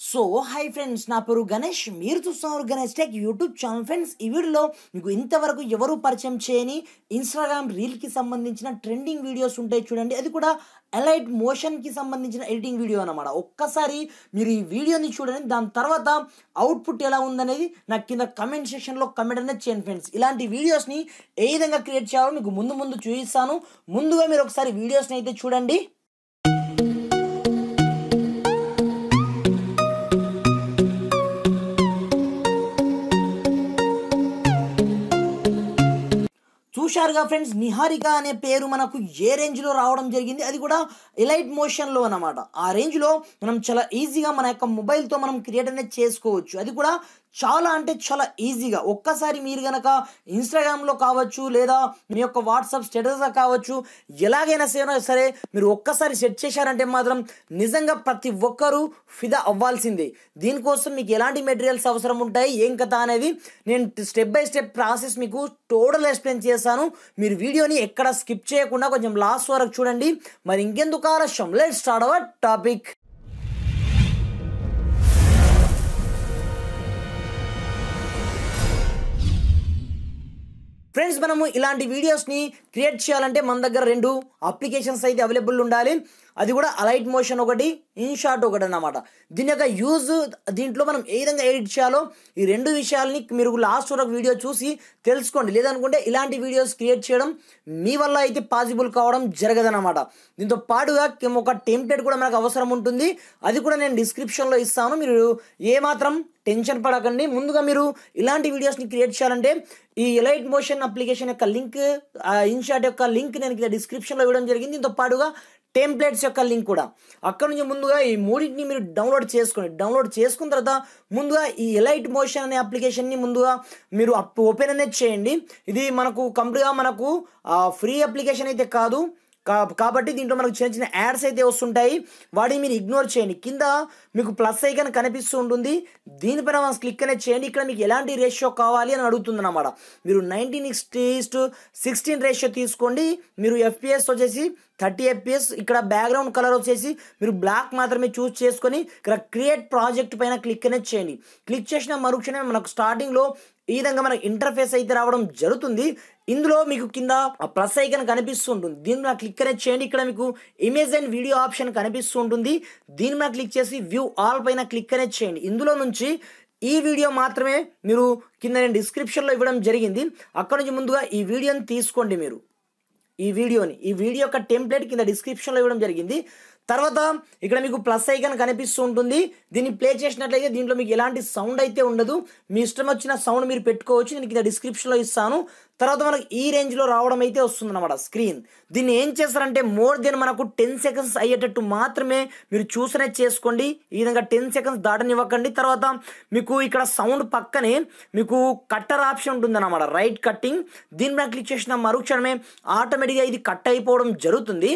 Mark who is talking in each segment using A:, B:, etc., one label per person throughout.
A: So hi friends నా పేరు గణేష్. మీరు చూస్తున్నారు Ganesh tech YouTube channel friends ఈ వీడియోలో మీకు ఇంతవరకు ఎవరు పరిచయం చేయని ఇన్స్టాగ్రామ్ రీల్కి సంబంధించిన ట్రెండింగ్ వీడియోస్ ఉంటాయి చూడండి. అది కూడా ఎలైట్ మోషన్కి సంబంధించిన ఎడిటింగ్ వీడియో అనమాట ఒక్కసారి మీరు ఈ వీడియోని చూడండి. దాని తర్వాత అవుట్పుట్ ఎలా ఉందనేది నాకు కింద కమెంట్ సెక్షన్లో కమెంట్ అనేది చేయండి ఫ్రెండ్స్ ఇలాంటి వీడియోస్ని ఏ విధంగా క్రియేట్ చేయాలో మీకు ముందు ముందు చూపిస్తాను. ముందుగా మీరు ఒకసారి వీడియోస్ని అయితే చూడండి. హుషారుగా ఫ్రెండ్స్ నిహారిక అనే పేరు మనకు ఏ రేంజ్లో రావడం జరిగింది? అది కూడా ఎలైట్ మోషన్లో అన్నమాట. ఆ రేంజ్లో మనం చాలా ఈజీగా మన యొక్క మొబైల్తో మనం క్రియేట్ అనేది చేసుకోవచ్చు. అది కూడా చాలా అంటే చాలా ఈజీగా. ఒక్కసారి మీరు కనుక ఇన్స్టాగ్రామ్లో కావచ్చు లేదా మీ యొక్క వాట్సాప్ స్టేటస్ కావచ్చు ఎలాగైనా సేనా సరే మీరు ఒక్కసారి సెట్ చేశారంటే మాత్రం నిజంగా ప్రతి ఒక్కరూ ఫిదా అవ్వాల్సిందే. దీనికోసం మీకు ఎలాంటి మెటీరియల్స్ అవసరం ఉంటాయి ఏం కథ అనేది నేను స్టెప్ బై స్టెప్ ప్రాసెస్ మీకు టోటల్ ఎక్స్ప్లెయిన్ చేశాను మీరు వీడియోని ఎక్కడ స్కిప్ చేయకుండా కొంచెం లాస్ట్ వరకు చూడండి. మరి ఇంకెందుకు ఆలస్యం? Let start our topic friends మనము ఇలాంటి వీడియోస్ని క్రియేట్ చేయాలంటే మన దగ్గర రెండు అప్లికేషన్స్ అయితే అవైలబుల్ ఉండాలి. అది కూడా అలైట్ మోషన్ ఒకటి ఇన్షాట్ ఒకటి అన్నమాట. దీని యొక్క యూజ్ దీంట్లో మనం ఏ విధంగా ఎడిట్ చేయాలో ఈ రెండు విషయాల్ని మీరు లాస్ట్ వరకు వీడియో చూసి తెలుసుకోండి. లేదనుకుంటే ఇలాంటి వీడియోస్ క్రియేట్ చేయడం మీ వల్ల అయితే పాసిబుల్ కావడం జరగదన్నమాట. దీంతో పాటుగా ఒక టెంప్లెట్ కూడా మనకు అవసరం ఉంటుంది. అది కూడా నేను డిస్క్రిప్షన్లో ఇస్తాను. మీరు ఏమాత్రం టెన్షన్ పడకండి. ముందుగా మీరు ఇలాంటి వీడియోస్ని క్రియేట్ చేయాలంటే ఈ ఎలైట్ మోషన్ అప్లికేషన్ యొక్క లింక్ ఇన్షాట్ యొక్క లింక్ నేను డిస్క్రిప్షన్లో ఇవ్వడం జరిగింది. దీంతో పాటుగా టెంప్లెట్స్ యొక్క లింక్ కూడా. అక్కడ నుంచి ముందుగా ఈ మూడింటిని మీరు డౌన్లోడ్ చేసుకోండి. డౌన్లోడ్ చేసుకున్న తర్వాత ముందుగా ఈ ఎలైట్ మోషన్ అనే అప్లికేషన్ని ముందుగా మీరు ఓపెన్ అనేది చేయండి. ఇది మనకు కంప్లీట్గా మనకు ఫ్రీ అప్లికేషన్ అయితే కాదు. కాబట్టి దీంట్లో మనకు చిన్న చిన్న యాడ్స్ అయితే వస్తుంటాయి. వాటిని మీరు ఇగ్నోర్ చేయండి. కింద మీకు ప్లస్ ఐకన్ కనిపిస్తూ ఉంటుంది. దీనిపైన మనం క్లిక్ అనేది చేయండి. ఇక్కడ మీకు ఎలాంటి రేషియో కావాలి అని అడుగుతుంది అనమాట మీరు నైన్టీన్ ఈస్ట్ సిక్స్టీన్ రేషియో తీసుకోండి. మీరు ఎఫ్పిఎస్ వచ్చేసి థర్టీ ఎఫ్పిఎస్ ఇక్కడ బ్యాక్గ్రౌండ్ కలర్ వచ్చేసి మీరు బ్లాక్ మాత్రమే చూస్ చేసుకొని ఇక్కడ క్రియేట్ ప్రాజెక్ట్ పైన క్లిక్ అనేది చేయండి. క్లిక్ చేసిన మరుక్షణమే మనకు స్టార్టింగ్లో ఈ విధంగా మనకు ఇంటర్ఫేస్ అయితే రావడం జరుగుతుంది. ఇందులో మీకు కింద ప్లస్ ఐకన్ కనిపిస్తూ ఉంటుంది దీని మీద క్లిక్ అనేది చేయండి. ఇక్కడ మీకు ఇమేజ్ అండ్ వీడియో ఆప్షన్ కనిపిస్తూ ఉంటుంది దీని మీద క్లిక్ చేసి వ్యూ ఆల్ పైన క్లిక్ అనేది చేయండి. ఇందులో నుంచి ఈ వీడియో మాత్రమే మీరు కింద నేను డిస్క్రిప్షన్లో ఇవ్వడం జరిగింది. అక్కడ నుంచి ముందుగా ఈ వీడియోని తీసుకోండి మీరు. ఈ వీడియోని ఈ వీడియో యొక్క టెంప్లెట్ కింద డిస్క్రిప్షన్లో ఇవ్వడం జరిగింది. తర్వాత ఇక్కడ మీకు ప్లస్ ఐకన్ కనిపిస్తూ ఉంటుంది. దీన్ని ప్లే చేసినట్లయితే దీంట్లో మీకు ఎలాంటి సౌండ్ అయితే ఉండదు. మీ ఇష్టం వచ్చిన సౌండ్ మీరు పెట్టుకోవచ్చు. నేను కింద డిస్క్రిప్షన్లో ఇస్తాను. తర్వాత మనకు ఈ రేంజ్లో రావడం అయితే వస్తుందన్నమాట స్క్రీన్ దీన్ని ఏం చేస్తారంటే మోర్ దెన్ మనకు టెన్ సెకండ్స్ అయ్యేటట్టు మాత్రమే మీరు చూసనే చేసుకోండి. ఈ విధంగా టెన్ సెకండ్స్ దాటనివ్వకండి. తర్వాత మీకు ఇక్కడ సౌండ్ పక్కనే మీకు కట్టర్ ఆప్షన్ ఉంటుందన్నమాట. రైట్ కట్టింగ్ దీని మీద క్లిక్ చేసిన మరుక్షణమే ఆటోమేటిక్గా ఇది కట్ అయిపోవడం జరుగుతుంది.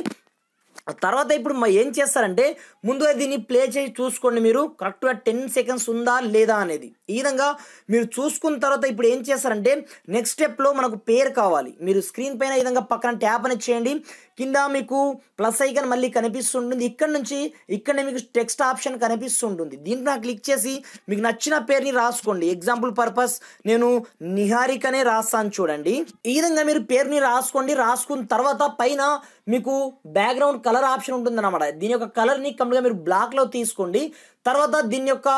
A: తర్వాత ఇప్పుడు ఏం చేస్తారంటే ముందుగా దీన్ని ప్లే చేసి చూసుకోండి మీరు. కరెక్ట్గా టెన్ సెకండ్స్ ఉందా లేదా అనేది. ఈ విధంగా మీరు చూసుకున్న తర్వాత ఇప్పుడు ఏం చేస్తారంటే నెక్స్ట్ స్టెప్లో మనకు పేరు కావాలి. మీరు స్క్రీన్ పైన ఈ విధంగా పక్కన ట్యాప్ అనేది చేయండి. కింద మీకు ప్లస్ ఐకన్ మళ్ళీ కనిపిస్తుంటుంది. ఇక్కడ నుంచి ఇక్కడ మీకు టెక్స్ట్ ఆప్షన్ కనిపిస్తుంటుంది. దీంట్లో క్లిక్ చేసి మీకు నచ్చిన పేరుని రాసుకోండి. ఎగ్జాంపుల్ పర్పస్ నేను నిహారికనే రాస్తాను చూడండి. ఈ విధంగా మీరు పేరుని రాసుకోండి. రాసుకున్న తర్వాత పైన మీకు బ్యాక్గ్రౌండ్ కలర్ ఆప్షన్ ఉంటుంది అనమాట దీని యొక్క కలర్ని కంప్లీట్గా మీరు బ్లాక్లో తీసుకోండి. తర్వాత దీని యొక్క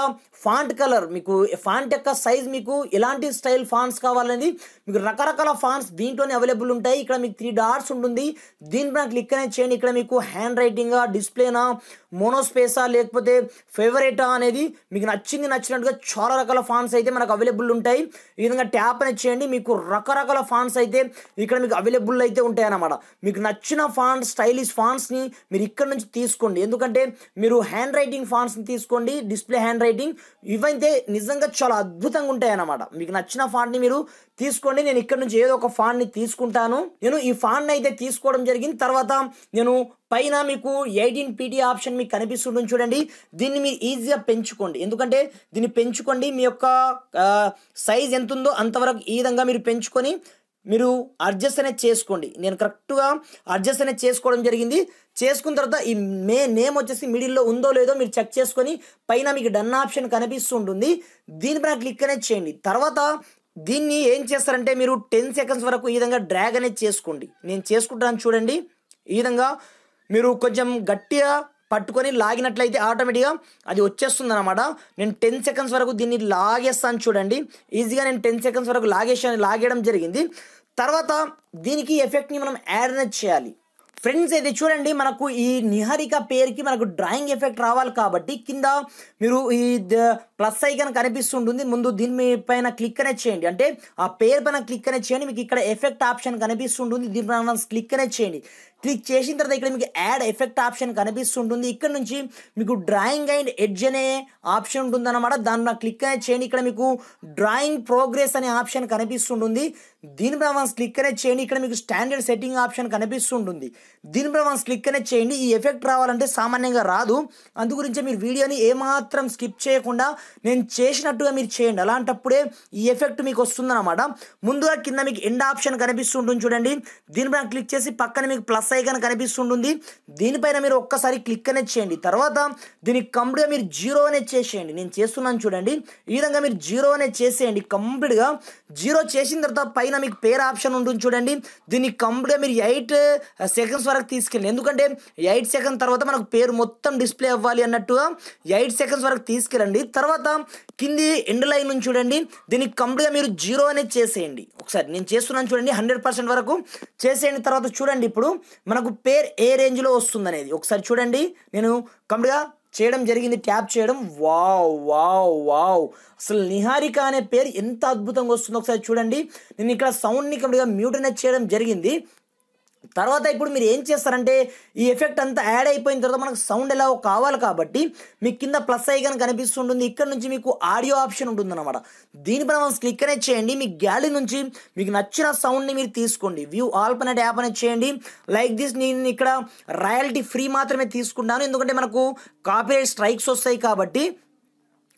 A: ఫాంట్ కలర్ మీకు ఫాంట్ యొక్క సైజ్ మీకు ఎలాంటి స్టైల్ ఫాంట్స్ కావాలనేది మీకు రకరకాల ఫాంట్స్ దీంట్లోనే అవైలబుల్ ఉంటాయి. ఇక్కడ మీకు త్రీ డాట్స్ ఉంటుంది. దీనిపైన క్లిక్ అనేది చేయండి. ఇక్కడ మీకు హ్యాండ్ రైటింగా డిస్ప్లేనా మోనోస్పేసా లేకపోతే ఫేవరెటా అనేది మీకు నచ్చింది నచ్చినట్టుగా చాలా రకాల ఫాన్స్ అయితే మనకు అవైలబుల్ ఉంటాయి. ఈ విధంగా ట్యాప్ అనేది చేయండి. మీకు రకరకాల ఫాన్స్ అయితే ఇక్కడ మీకు అవైలబుల్ అయితే ఉంటాయి అన్నమాట మీకు నచ్చిన ఫాన్స్ స్టైలిష్ ఫాన్స్ని మీరు ఇక్కడ నుంచి తీసుకోండి. ఎందుకంటే మీరు హ్యాండ్ రైటింగ్ ఫాన్స్ని తీసుకోండి డిస్ప్లే హ్యాండ్ రైటింగ్ ఇవైతే నిజంగా చాలా అద్భుతంగా ఉంటాయి అన్నమాట మీకు నచ్చిన ఫాంట్ని మీరు తీసుకోండి. నేను ఇక్కడ నుంచి ఏదో ఒక ఫాంట్ని తీసుకుంటాను. నేను ఈ ఫాంట్ని అయితే తీసుకోవడం జరిగింది. తర్వాత నేను పైన మీకు ఎయిటీన్ పీటీ ఆప్షన్ మీకు కనిపిస్తుంటుంది చూడండి. దీన్ని మీరు ఈజీగా పెంచుకోండి. ఎందుకంటే దీన్ని పెంచుకోండి. మీ యొక్క సైజ్ ఎంత ఉందో అంతవరకు ఈ విధంగా మీరు పెంచుకొని మీరు అడ్జస్ట్ అనేది చేసుకోండి. నేను కరెక్ట్గా అడ్జస్ట్ అనేది చేసుకోవడం జరిగింది. చేసుకున్న తర్వాత ఈ మే నేమ్ వచ్చేసి మిడిల్లో ఉందో లేదో మీరు చెక్ చేసుకొని పైన మీకు డన్ ఆప్షన్ కనిపిస్తుంటుంది. దీనిపైన క్లిక్ అనేది చేయండి. తర్వాత దీన్ని ఏం చేస్తారంటే మీరు టెన్ సెకండ్స్ వరకు ఈ విధంగా డ్రాగ్ అనేది చేసుకోండి. నేను చేసుకుంటాను చూడండి. ఈ విధంగా మీరు కొంచెం గట్టిగా పట్టుకొని లాగినట్లయితే ఆటోమేటిక్గా అది వచ్చేస్తుంది అనమాట నేను టెన్ సెకండ్స్ వరకు దీన్ని లాగేస్తాను చూడండి. ఈజీగా నేను టెన్ సెకండ్స్ వరకు లాగేసాను లాగేయడం జరిగింది. తర్వాత దీనికి ఎఫెక్ట్ని మనం యాడ్ అనేది చేయాలి. ఫ్రెండ్స్ అయితే చూడండి. మనకు ఈ నిహారిక పేరుకి మనకు డ్రాయింగ్ ఎఫెక్ట్ రావాలి కాబట్టి కింద మీరు ఈ ప్లస్ ఐకన్ కనిపిస్తుంటుంది ముందు దీని పైన క్లిక్ అనేది చేయండి. అంటే ఆ పేరు పైన క్లిక్ అనేది చేయండి మీకు ఇక్కడ ఎఫెక్ట్ ఆప్షన్ కనిపిస్తుంటుంది దీని పైన క్లిక్ అనేది చేయండి. క్లిక్ చేసిన తర్వాత ఇక్కడ మీకు యాడ్ ఎఫెక్ట్ ఆప్షన్ కనిపిస్తుంటుంది. ఇక్కడ నుంచి మీకు డ్రాయింగ్ అండ్ ఎడ్జ్ అనే ఆప్షన్ ఉంటుంది అనమాట దాన్ని క్లిక్ అనేది చేయండి. ఇక్కడ మీకు డ్రాయింగ్ ప్రోగ్రెస్ అనే ఆప్షన్ కనిపిస్తుంటుంది. దీని ప్రమాణం క్లిక్ అనేది చేయండి. ఇక్కడ మీకు స్టాండర్డ్ సెట్టింగ్ ఆప్షన్ కనిపిస్తుంటుంది. దీని ప్రమాణం క్లిక్ అనేది చేయండి. ఈ ఎఫెక్ట్ రావాలంటే సామాన్యంగా రాదు. అందు గురించి మీరు వీడియోని ఏమాత్రం స్కిప్ చేయకుండా నేను చేసినట్టుగా మీరు చేయండి. అలాంటప్పుడే ఈ ఎఫెక్ట్ మీకు వస్తుందన్నమాట. ముందుగా కింద మీకు ఎండ్ ఆప్షన్ కనిపిస్తుంటుంది చూడండి. దీనిపైన క్లిక్ చేసి పక్కన మీకు ప్లస్ ఐకాన్ కనిపిస్తుంటుంది. దీనిపైన మీరు ఒక్కసారి క్లిక్ అనేది చేయండి. తర్వాత దీనికి కంప్లీట్గా మీరు జీరో అనేది చేసేయండి. నేను చేస్తున్నాను చూడండి. ఈ విధంగా మీరు జీరో అనేది చేసేయండి. కంప్లీట్గా జీరో చేసిన తర్వాత పైన మీకు పేరు ఆప్షన్ ఉంటుంది చూడండి. దీన్ని కంప్లీట్గా మీరు ఎయిట్ సెకండ్స్ వరకు తీసుకెళ్ళి ఎందుకంటే ఎయిట్ సెకండ్ తర్వాత మనకు పేరు మొత్తం డిస్ప్లే అవ్వాలి అన్నట్టుగా ఎయిట్ సెకండ్స్ వరకు తీసుకెళ్ళండి. తర్వాత కింది ఎండ్ లైన్ నుంచి చూడండి. దీనికి కంప్లీట్గా మీరు జీరో అనేది చేసేయండి. ఒకసారి నేను చేస్తున్నాను చూడండి హండ్రెడ్ పర్సెంట్ వరకు చేసేయండి. తర్వాత చూడండి ఇప్పుడు మనకు పేరు ఏ రేంజ్లో వస్తుంది అనేది ఒకసారి చూడండి. నేను కంప్లీట్గా చేయడం జరిగింది. ట్యాప్ చేయడం. Wow wow wow. అసలు నిహారిక అనే పేరు ఎంత అద్భుతంగా వస్తుందో ఒకసారి చూడండి. నేను ఇక్కడ సౌండ్ని కంప్లీట్గా మ్యూట్ అనేది చేయడం జరిగింది. తర్వాత ఇప్పుడు మీరు ఏం చేస్తారంటే ఈ ఎఫెక్ట్ అంతా యాడ్ అయిపోయిన తర్వాత మనకు సౌండ్ ఎలా కావాలి కాబట్టి మీకు కింద ప్లస్ ఐకాన్ కనిపిస్తుంటుంది. ఇక్కడ నుంచి మీకు ఆడియో ఆప్షన్ ఉంటుంది అనమాట దీనిపైన మనం క్లిక్ అనేది చేయండి. మీ గ్యాలరీ నుంచి మీకు నచ్చిన సౌండ్ని మీరు తీసుకోండి. వ్యూ ఆల్ యాప్ అనేది చేయండి. లైక్ దిస్ నేను ఇక్కడ రాయల్టీ ఫ్రీ మాత్రమే తీసుకుంటాను. ఎందుకంటే మనకు కాపీరైట్ స్ట్రైక్స్ వస్తాయి కాబట్టి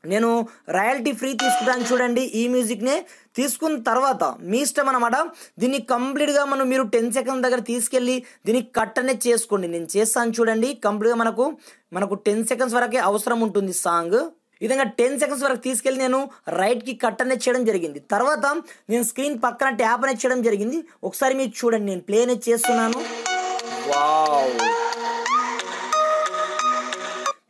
A: నేను రాయల్టీ ఫ్రీ తీసుకుంటాను చూడండి ఈ మ్యూజిక్నే. తీసుకున్న తర్వాత మీ ఇష్టం అనమాట దీన్ని కంప్లీట్గా మనం మీరు టెన్ సెకండ్ దగ్గర తీసుకెళ్ళి దీన్ని కట్ అనేది చేసుకోండి. నేను చేస్తాను చూడండి. కంప్లీట్గా మనకు మనకు టెన్ సెకండ్స్ వరకే అవసరం ఉంటుంది సాంగ్. ఈ విధంగా టెన్ సెకండ్స్ వరకు తీసుకెళ్ళి నేను రైట్కి కట్ అనేది చేయడం జరిగింది. తర్వాత నేను స్క్రీన్ పక్కన ట్యాప్ అనేది చేయడం జరిగింది. ఒకసారి మీరు చూడండి. నేను ప్లే అనేది చేస్తున్నాను. వావ్.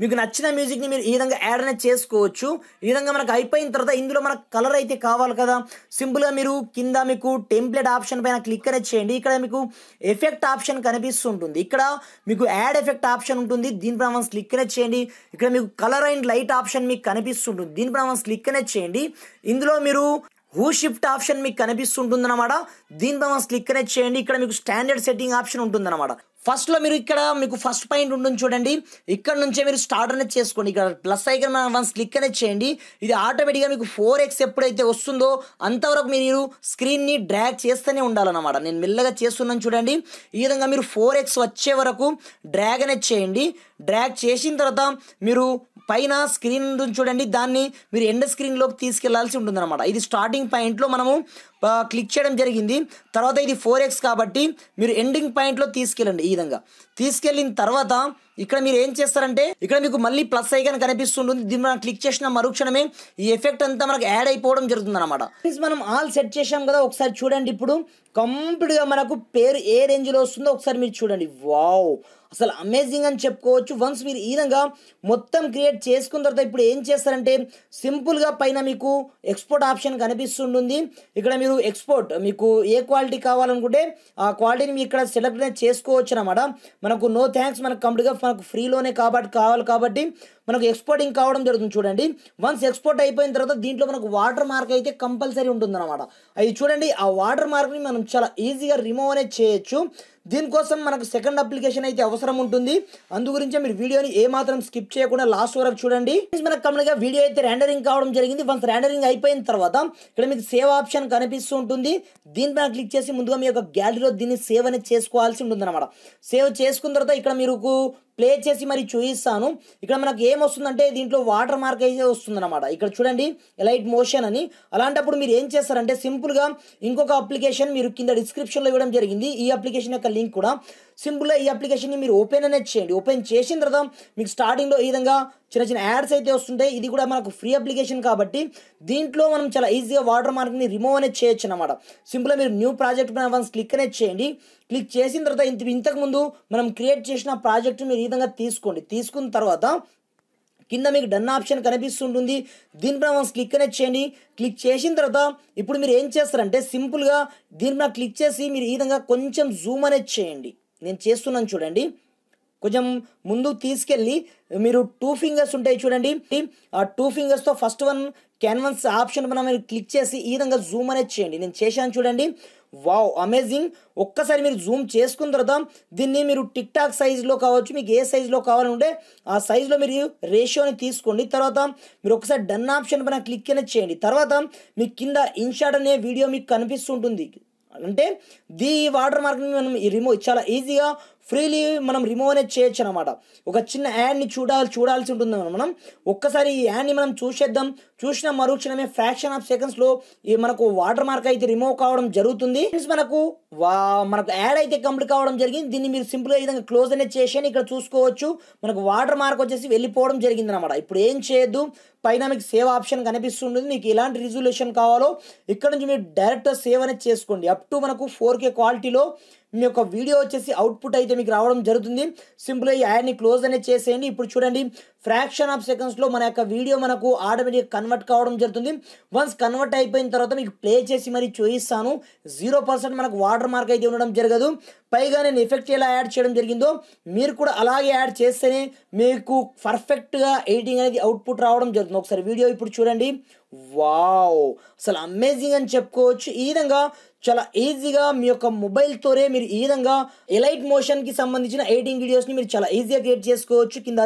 A: మీకు నచ్చిన మ్యూజిక్ని మీరు ఈ విధంగా యాడ్ అనేది చేసుకోవచ్చు. ఈ విధంగా మనకు అయిపోయిన తర్వాత ఇందులో మనకు కలర్ అయితే కావాలి కదా. సింపుల్గా మీరు కింద మీకు టెంప్లెట్ ఆప్షన్ పైన క్లిక్ అనేది చేయండి. ఇక్కడ మీకు ఎఫెక్ట్ ఆప్షన్ కనిపిస్తుంటుంది. ఇక్కడ మీకు యాడ్ ఎఫెక్ట్ ఆప్షన్ ఉంటుంది. దీనిపైన మనం క్లిక్ అనేది చేయండి. ఇక్కడ మీకు కలర్ అండ్ లైట్ ఆప్షన్ మీకు కనిపిస్తుంటుంది. దీనిపైన మనం క్లిక్ అనేది చేయండి. ఇందులో మీరు హూ షిఫ్ట్ ఆప్షన్ మీకు కనిపిస్తుంటుంది అనమాట దీనిపై మనం క్లిక్ అనేది చేయండి. ఇక్కడ మీకు స్టాండర్డ్ సెట్టింగ్ ఆప్షన్ ఉంటుంది అనమాట ఫస్ట్లో మీరు ఇక్కడ మీకు ఫస్ట్ పాయింట్ ఉంటుంది చూడండి. ఇక్కడ నుంచే మీరు స్టార్ట్ అనేది చేసుకోండి. ఇక్కడ ప్లస్ ఐకన్ మనం వన్స్ క్లిక్ అనేది చేయండి. ఇది ఆటోమేటిక్గా మీకు ఫోర్ ఎక్స్ ఎప్పుడైతే వస్తుందో అంతవరకు మీరు స్క్రీన్ని డ్రాగ్ చేస్తూనే ఉండాలన్నమాట. నేను మెల్లగా చేస్తున్నాను చూడండి. ఈ విధంగా మీరు ఫోర్ ఎక్స్ వచ్చే వరకు డ్రాగ్ అనేది చేయండి. డ్రాగ్ చేసిన తర్వాత మీరు పైన స్క్రీన్ చూడండి. దాన్ని మీరు ఎండ్ స్క్రీన్లోకి తీసుకెళ్ళాల్సి ఉంటుంది అనమాట ఇది స్టార్టింగ్ పాయింట్లో మనము క్లిక్ చేయడం జరిగింది. తర్వాత ఇది ఫోర్ ఎక్స్ కాబట్టి మీరు ఎండింగ్ పాయింట్లో తీసుకెళ్ళండి ఈ విధంగా. తీసుకెళ్ళిన తర్వాత ఇక్కడ మీరు ఏం చేస్తారంటే ఇక్కడ మీకు మళ్ళీ ప్లస్ ఐకన్ కనిపిస్తుంటుంది. దీన్ని మనం క్లిక్ చేసిన మరుక్షణమే ఈ ఎఫెక్ట్ అంతా మనకు యాడ్ అయిపోవడం జరుగుతుంది అనమాట మనం ఆల్ సెట్ చేసాం కదా ఒకసారి చూడండి ఇప్పుడు. కంప్లీట్గా మనకు పేరు ఏ రేంజ్లో వస్తుందో ఒకసారి మీరు చూడండి. వావ్ అసలు అమేజింగ్ అని చెప్పుకోవచ్చు. వన్స్ మీరు ఈ విధంగా మొత్తం క్రియేట్ చేసుకున్న తర్వాత ఇప్పుడు ఏం చేస్తారంటే సింపుల్గా పైన మీకు ఎక్స్పోర్ట్ ఆప్షన్ కనిపిస్తుంటుంది. ఇక్కడ మీరు ఎక్స్పోర్ట్ మీకు ఏ క్వాలిటీ కావాలనుకుంటే ఆ క్వాలిటీని మీరు ఇక్కడ సెలెక్ట్ చేసుకోవచ్చు అనమాట మనకు నో థ్యాంక్స్ మనకు కంప్లీట్గా మనకు ఫ్రీలోనే కాబట్టి కావాలి కాబట్టి మనకు ఎక్స్పోర్టింగ్ కావడం జరుగుతుంది చూడండి. వన్స్ ఎక్స్పోర్ట్ అయిపోయిన తర్వాత దీంట్లో మనకు వాటర్ మార్క్ అయితే కంపల్సరీ ఉంటుందన్నమాట. అది చూడండి ఆ వాటర్ మార్క్ని మనం చాలా ఈజీగా రిమూవ్ అనేది చేయొచ్చు. దీనికోసం మనకు సెకండ్ అప్లికేషన్ అయితే అవసరం ఉంటుంది. అందు గురించే మీరు వీడియోని ఏ మాత్రం స్కిప్ చేయకుండా లాస్ట్ వరకు చూడండి. మనకు కంప్లీట్గా వీడియో అయితే ర్యాండరింగ్ కావడం జరిగింది. వన్స్ ర్యాండరింగ్ అయిపోయిన తర్వాత ఇక్కడ మీకు సేవ్ ఆప్షన్ కనిపిస్తూ ఉంటుంది. దీనిపైన క్లిక్ చేసి ముందుగా మీ యొక్క గ్యాలరీలో దీన్ని సేవ్ అనేది చేసుకోవాల్సి ఉంటుంది అనమాట సేవ్ చేసుకున్న తర్వాత ఇక్కడ మీరు ప్లే చేసి మరి చూపిస్తాను ఇక్కడ మనకు ఏం వస్తుందంటే దీంట్లో వాటర్ మార్క్ అయితే వస్తుందన్నమాట. ఇక్కడ చూడండి ఎలైట్ మోషన్ అని. అలాంటప్పుడు మీరు ఏం చేస్తారంటే సింపుల్గా ఇంకొక అప్లికేషన్ మీరు కింద డిస్క్రిప్షన్లో ఇవ్వడం జరిగింది. ఈ అప్లికేషన్ యొక్క లింక్ కూడా. సింపుల్గా ఈ అప్లికేషన్ని మీరు ఓపెన్ అనేది చేయండి. ఓపెన్ చేసిన తర్వాత మీకు స్టార్టింగ్లో ఈ విధంగా చిన్న చిన్న యాడ్స్ అయితే వస్తుంటాయి. ఇది కూడా మనకు ఫ్రీ అప్లికేషన్ కాబట్టి దీంట్లో మనం చాలా ఈజీగా వాటర్ మార్క్ని రిమూవ్ అనేది చేయొచ్చు అనమాట సింపుల్గా మీరు న్యూ ప్రాజెక్ట్ పైన వన్స్ క్లిక్ అనేది చేయండి. క్లిక్ చేసిన తర్వాత ఇంత ఇంతకుముందు మనం క్రియేట్ చేసిన ప్రాజెక్ట్ మీరు ఈ విధంగా తీసుకోండి. తీసుకున్న తర్వాత కింద మీకు డన్ ఆప్షన్ కనిపిస్తుంటుంది. దీనిపైన మనం క్లిక్ అనేది చేయండి. క్లిక్ చేసిన తర్వాత ఇప్పుడు మీరు ఏం చేస్తారంటే సింపుల్గా దీనిపైన క్లిక్ చేసి మీరు ఈ విధంగా కొంచెం జూమ్ అనేది చేయండి. నేను చేస్తున్నాను చూడండి. కొంచెం ముందు తీసుకెళ్ళి మీరు టూ ఫింగర్స్ ఉంటాయి చూడండి. ఆ టూ ఫింగర్స్తో ఫస్ట్ వన్ క్యాన్వన్స్ ఆప్షన్ మనం మీరు క్లిక్ చేసి ఈ విధంగా జూమ్ అనేది చేయండి. నేను చేశాను చూడండి. వావ్ అమేజింగ్ ఒక్కసారి మీరు జూమ్ చేసుకున్న తర్వాత దీన్ని మీరు టిక్ టాక్ సైజులో కావచ్చు మీకు ఏ సైజులో కావాలంటే ఆ సైజులో మీరు రేషియోని తీసుకోండి. తర్వాత మీరు ఒకసారి డన్ ఆప్షన్ పైన క్లిక్ అనేది చేయండి. తర్వాత మీ కింద ఇన్షాట్ అనే వీడియో మీకు కనిపిస్తుంటుంది. అంటే ది వాటర్ మార్క్ని మనం రిమూవ్ చాలా ఈజీగా ఫ్రీలీ మనం రిమూవ్ అనేది చేయొచ్చు అనమాట ఒక చిన్న యాడ్ని చూడాలి చూడాల్సి ఉంటుంది మనం. ఒక్కసారి ఈ యాడ్ని మనం చూసేద్దాం. చూసిన మరుక్షణమే ఫ్రాక్షన్ ఆఫ్ సెకండ్స్లో ఈ మనకు వాటర్ మార్క్ అయితే రిమూవ్ కావడం జరుగుతుంది. మనకు వా మనకు యాడ్ అయితే కంప్లీట్ కావడం జరిగింది. దీన్ని మీరు సింపుల్గా ఈ విధంగా క్లోజ్ అనేది చేసేయండి. ఇక్కడ చూసుకోవచ్చు. మనకు వాటర్ మార్క్ వచ్చేసి వెళ్ళిపోవడం జరిగింది అనమాట ఇప్పుడు ఏం చేయొద్దు? పైన మీకు సేవ్ ఆప్షన్ కనిపిస్తుంటుంది. మీకు ఎలాంటి రిజల్యూషన్ కావాలో ఇక్కడ నుంచి మీరు డైరెక్ట్ సేవ్ అనేది చేసుకోండి. అప్ టు మనకు ఫోర్ కే క్వాలిటీలో మీ యొక్క వీడియో వచ్చేసి అవుట్పుట్ అయితే మీకు రావడం జరుగుతుంది. సింపుల్గా ఈ యాడ్ని క్లోజ్ అనేది చేసేయండి. ఇప్పుడు చూడండి. ఫ్రాక్షన్ ఆఫ్ సెకండ్స్లో మన యొక్క వీడియో మనకు ఆటోమేటిక్ కన్వర్ట్ కావడం జరుగుతుంది. వన్స్ కన్వర్ట్ అయిపోయిన తర్వాత మీకు ప్లే చేసి మరి చూపిస్తాను. జీరో పర్సెంట్ మనకు వాటర్ మార్క్ అయితే ఉండడం జరగదు. పైగా నేను ఎఫెక్ట్ ఎలా యాడ్ చేయడం జరిగిందో మీరు కూడా అలాగే యాడ్ చేస్తేనే మీకు పర్ఫెక్ట్గా ఎడిటింగ్ అనేది అవుట్పుట్ రావడం జరుగుతుంది. ఒకసారి వీడియో ఇప్పుడు చూడండి. వావ్ అసలు అమేజింగ్ అని చెప్పుకోవచ్చు. ఈ విధంగా చాలా ఈజీగా మీ యొక్క మొబైల్తోనే మీరు ఈ విధంగా ఎలైట్ మోషన్కి సంబంధించిన ఎడిటింగ్ వీడియోస్ని మీరు చాలా ఈజీగా క్రియేట్ చేసుకోవచ్చు. కింద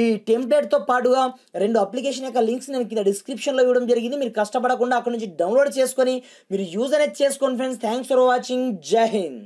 A: ఈ టెంప్లెట్తో పాటుగా రెండు అప్లికేషన్ యొక్క లింక్స్ నేను కింద డిస్క్రిప్షన్లో ఇవ్వడం జరిగింది. మీరు కష్టపడకుండా అక్కడ నుంచి డౌన్లోడ్ చేసుకొని మీరు యూజ్ అనేది చేసుకోండి ఫ్రెండ్స్ థ్యాంక్స్ ఫర్ వాచింగ్ జై హింద్